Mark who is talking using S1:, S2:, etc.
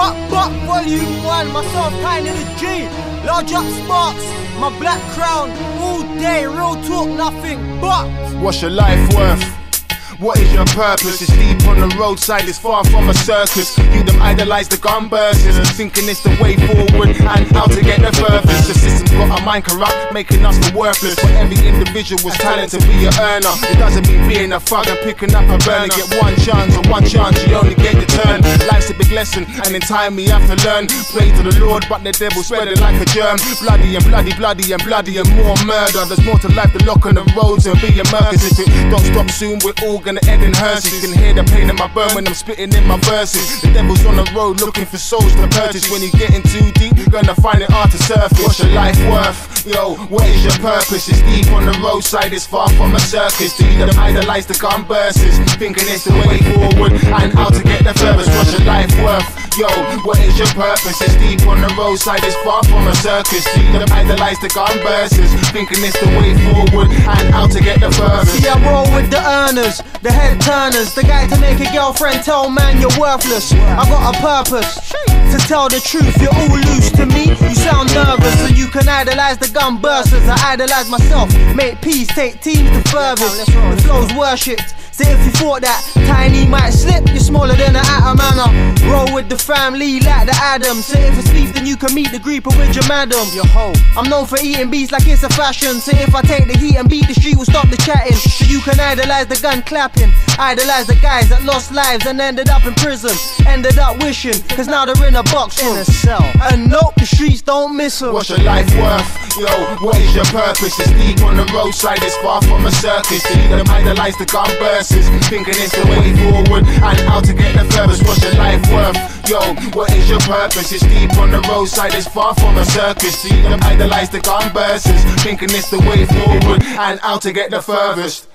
S1: Buck Buck Volume 1, myself kind of the G. Large up sparks, my black crown, all day, real talk, nothing but.
S2: What's your life worth? What is your purpose? It's deep on the roadside, it's far from a circus. You them idolize the gun bursters, thinking it's the way forward and how to get the furthest. The system's got our mind corrupt, making us the worthless. But every individual was talent to be an earner. It doesn't mean being a thug and picking up a burner. Get one chance, and one chance, you only. Lesson, and in time we have to learn. Pray to the Lord, but the devil spreading like a germ. Bloody and bloody, bloody and bloody and more murder. There's more to life than locking the roads and being murderers. If it don't stop soon, we're all gonna end in hearses. Can hear the pain in my burn when I'm spitting in my verses. The devil's on the road looking for souls to purchase. When you're getting too deep, you're gonna find it hard to surface. What's your life worth? Yo, what is your purpose? It's deep on the roadside, it's far from a circus. Do you idolize the bursts? Thinking it's the way forward and Yo, what is your purpose? It's deep on the roadside, it's far from a circus. See them idolize the gun bursts, thinking it's the way forward and how to get the furthest.
S1: See, I roll with the earners, the head turners, the guy to make a girlfriend tell man you're worthless. I got a purpose to tell the truth. You're all loose to me. You sound nervous, so you can idolize the gun bursters. I idolize myself, make peace, take teams to furthest. The flow's worshipped. So if you thought that tiny might slip, an atom and I roll with the family like the Adams. So if it's beef, then you can meet the creeper with your madam. Your hoe. I'm known for eating beats like it's a fashion. So if I take the heat and beat the street, will stop the chatting. So you can idolize the gun clapping, idolize the guys that lost lives and ended up in prison, ended up wishing, cause now they're in a box room. in a cell. And nope, the streets don't miss them.
S2: What's your life worth? Yo, what is your purpose? It's deep on the roadside, it's far from a circus. To them idolize the gun burst thinking it's the way forward and how to get the furthest. What's your life worth? Yo, what is your purpose? It's deep on the roadside, it's far from a circus. See them idolize the gun bursts, thinking it's the way forward and how to get the furthest.